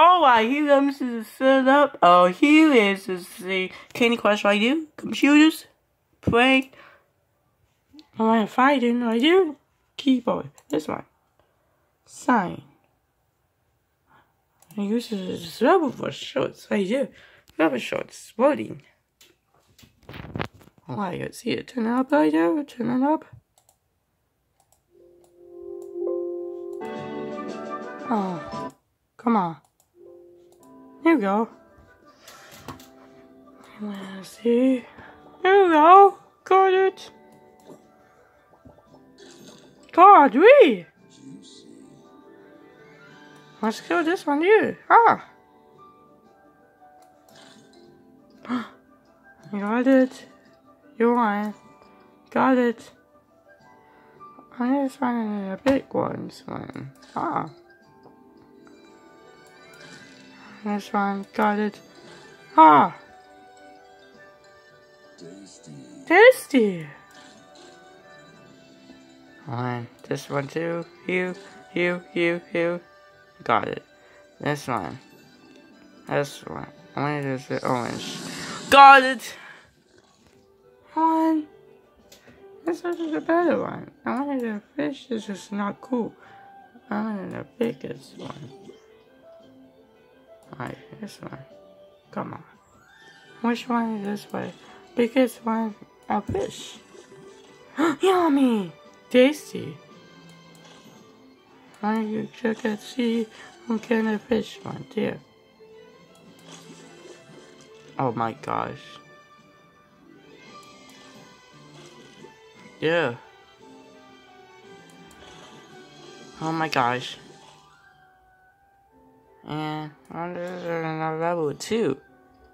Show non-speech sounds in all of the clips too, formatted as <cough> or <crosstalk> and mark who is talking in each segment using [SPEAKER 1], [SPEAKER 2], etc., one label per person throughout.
[SPEAKER 1] Oh, I hear them to set up. Oh, here is the Candy Crush I do. Computers, play. I'm fighting I do. Keyboard. This one. Sign. I use this rubber for shorts. I do. Rubber shorts. Loading. Oh, I can see it. Turn it up, I do. Turn it up. Oh, come on. Here we go. Let's see. Here we go. Got it. God, we. Let's kill this one here. Ah. <gasps> Got it. You won. Got it. I just wanted a big one. one. Ah. This one, got it. Ah! Tasty. One, this one too. You, you, you, you. Got it. This one. This one. I wanted to the orange. Got it! One. This one is a better one. I wanted a fish. This is not cool. I wanted the biggest one. Alright, this one. Come on. Which one is this way? Biggest one, a fish. <gasps> Yummy! Tasty. Why you check and see what kind of fish one there? Oh my gosh. Yeah. Oh my gosh. And I'm just on level two.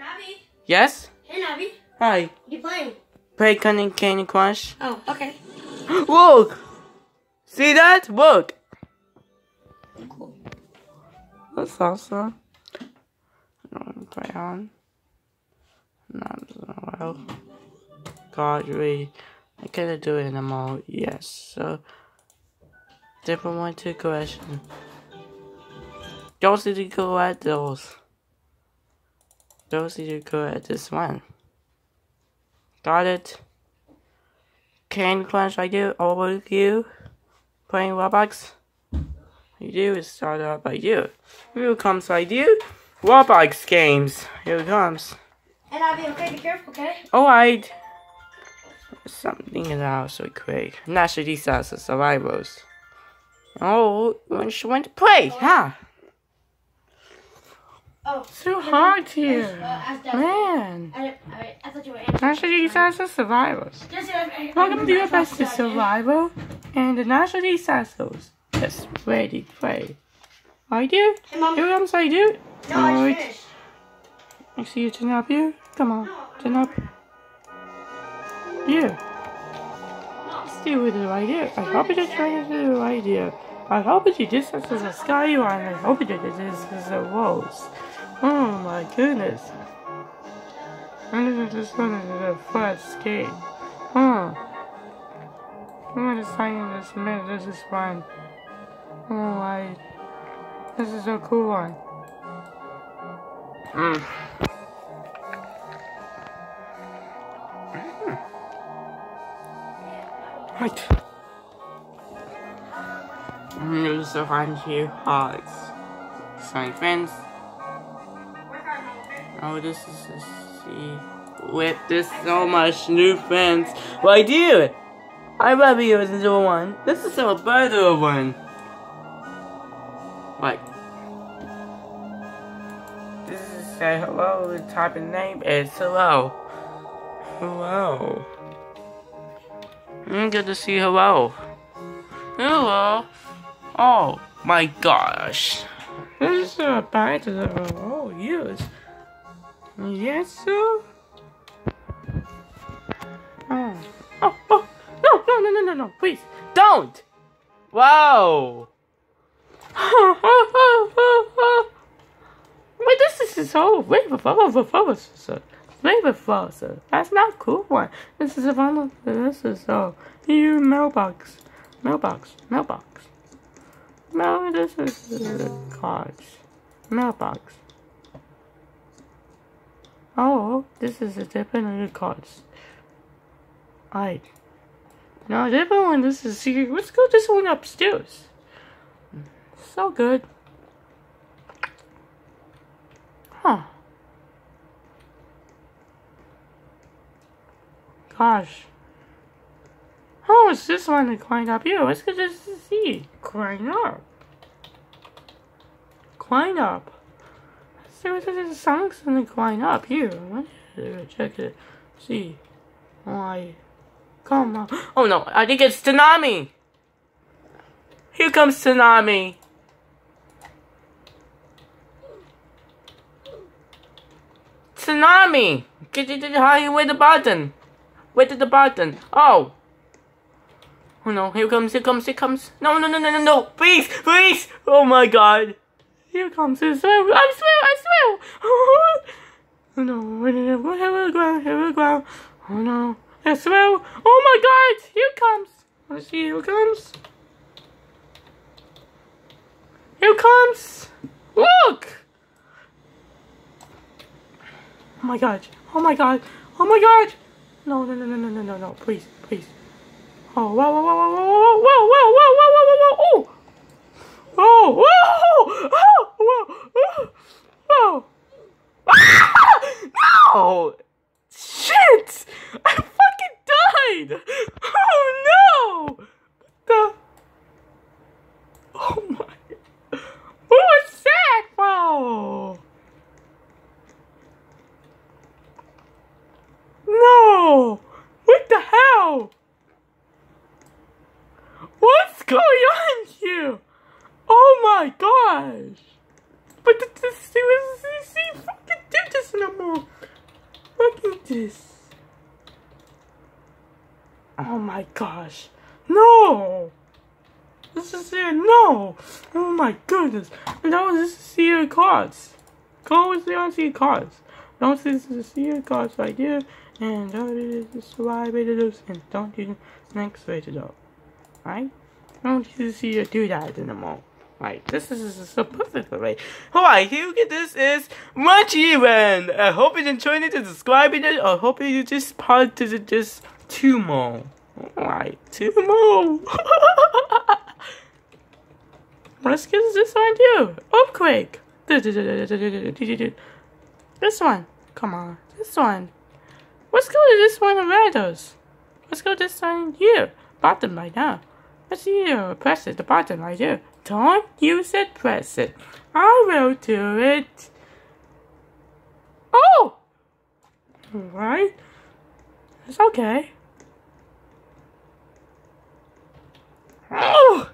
[SPEAKER 2] Navi?
[SPEAKER 1] Yes?
[SPEAKER 2] Hey, Navi.
[SPEAKER 1] Hi.
[SPEAKER 2] You playing?
[SPEAKER 1] Play Cunning Candy Crush.
[SPEAKER 2] Oh, okay. <gasps>
[SPEAKER 1] Look! See that? Look!
[SPEAKER 2] Cool.
[SPEAKER 1] That's awesome. I'm play on. Not so well. God, really. I could do it in a mode. Yes. So, different one to question. Those need to go at those. Those need to go at this one. Got it? Candy Crush, I do over you. Playing Roblox. You do is start up by you. Here comes I do. Roblox games. Here it comes.
[SPEAKER 2] And Navi, okay, be careful, okay?
[SPEAKER 1] Oh, Alright. Something is also quick. National disaster survivors. Oh, when she went to play, huh?
[SPEAKER 2] Oh.
[SPEAKER 1] So hard
[SPEAKER 2] Uh,
[SPEAKER 1] here.
[SPEAKER 2] ask
[SPEAKER 1] Man.
[SPEAKER 2] I, I, I thought you were.
[SPEAKER 1] National disaster survivors.
[SPEAKER 2] Just, uh, I- I-
[SPEAKER 1] Welcome to your best
[SPEAKER 2] to
[SPEAKER 1] survival and the national disasters. Just ready to play. I do.
[SPEAKER 2] Hey, Mom.
[SPEAKER 1] Here comes I do.
[SPEAKER 2] No, I finished.
[SPEAKER 1] I see you turn up here. Come on, turn up. Yeah.
[SPEAKER 2] No.
[SPEAKER 1] Stay with it right here. I hope you're trying to do it right here. I hope that you this is a skyline. I hope that this is a rose. Oh my goodness. And this is just one of the first skate. Huh. I'm gonna sign this man. This is fun. Oh my. This is a cool one. Mm. Right. I'm gonna find you hugs. Sorry, friends. Oh, this is a see. With this so much new friends. Why do? I love you as a one. This is a better one. Like. This is say hello. The type of name is hello. Hello. I'm good to see hello. Hello. Oh my gosh. This is a bite of oh yes. Yes sir. Oh. Oh, oh, no, no, no, no, no, no, please, don't! Wow! <laughs> Wait, this is flavor, flavor, sir. Flavor, flavor, sir. That's not cool one. This is a fun, this is, oh, you mailbox, mailbox, mailbox. No, this is uh, cards. Mailbox. Oh, this is a different the cards. Alright. Now, different this is secret. Let's go this one upstairs. So good. Huh. Gosh. Oh, it's this one climbed up here. Let's go just see. Climb up. Climb up. See what this songs in the climb up here. Check it. See. Why? Come on. <gasps> Oh no, I think it's Tsunami. Here comes Tsunami. Tsunami! Get it high with the button. Wait at the button. Oh. Oh no, here comes, here comes, here comes. No, no, no, no, no, no. Please, please. Oh my god. Here comes. I swim, I swim. oh no, here we go, here we go. Oh no. I swim. Oh my god, here comes. Let's see, here comes. Here comes. Look. Oh my god. Oh my god. Oh my god. No, no, no, no, no, no, no, no. Please, please. Oh, wow, wow, wow, wow, wow, wow, wow, wow, wow, wow, wow, wow. Oh, oh, oh, oh, oh, oh. No! Shit! I fucking died! <laughs> Oh no! The... Oh my... What was that, bro? No! What the hell? What's going on here? Oh my gosh! But the, the, see, see, see, fucking do this no more. Look at this. Oh my gosh. No! This is it. No! Oh my goodness. That was just see your cards. Go and see on see cards. Don't see, see your cards right here. And that is why way to do and don't use next way to do. Right? Don't you see you do that anymore. Right, this is a perfect way. Alright, here get this is much even. I hope you enjoyed it and subscribe it. I hope you just part to the just two more. Alright, two more. <laughs> Let's get this one too. Oh, Earthquake. This one. Come on. This one. Let's go to this one around us. Let's go this one here. Bottom right now. Let's see here. Press it. The bottom right here. Don't use it. Press it. I will do it. Oh! Alright. It's okay. Oh!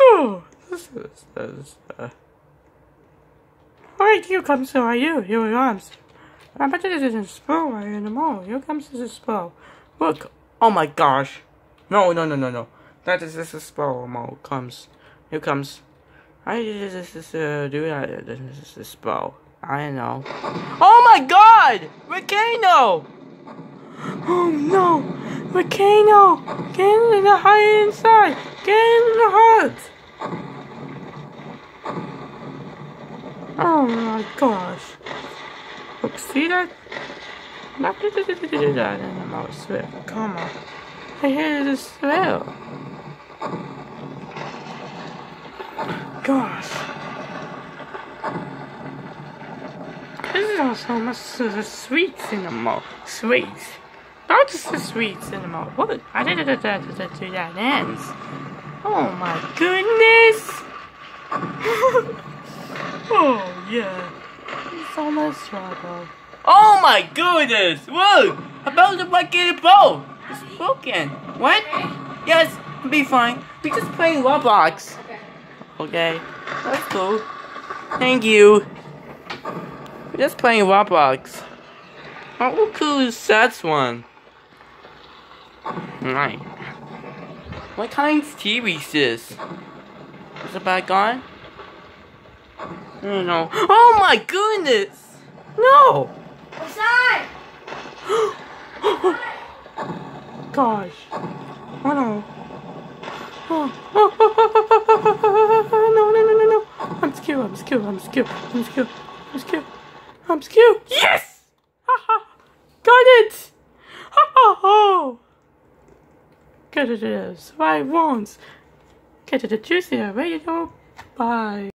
[SPEAKER 1] Oh! This is, this is, uh... Alright, here comes who are you? Here comes. I bet this isn't spell right in the mall. Here comes this spell. Look. Oh my gosh. No, no, no, no, no. That is this is spell mall comes. Here comes. I this is uh do that this is a spell. I know. Oh my god! Volcano! Oh no! Volcano! Get in the high inside! Get in the heart! Oh my gosh. Look, see that? Not that in the mouse swim. Come on. I hear the smell. Gosh. This is also much the the mouth. Sweets. Not just the sweet cinema. What? I did it to that ends. Oh my goodness. <laughs> oh yeah. It's almost trouble. Oh my goodness! Whoa! About to break it bow! It's broken. What? Yes, be fine. We just playing Roblox.
[SPEAKER 2] Okay.
[SPEAKER 1] Okay. That's cool. Thank you. We're just playing Roblox. How cool is that one? Right. What kind of TV is this? Is it back on? I don't know. Oh my goodness! No!
[SPEAKER 2] What's that? <gasps>
[SPEAKER 1] Gosh. Oh no. Oh. I'm skill, I'm skill, I'm skill, I'm skill, I'm skill. Yes! Ha! Got it! Ha ha ha! Get it is. Right once. Get it a juicy radio. Bye.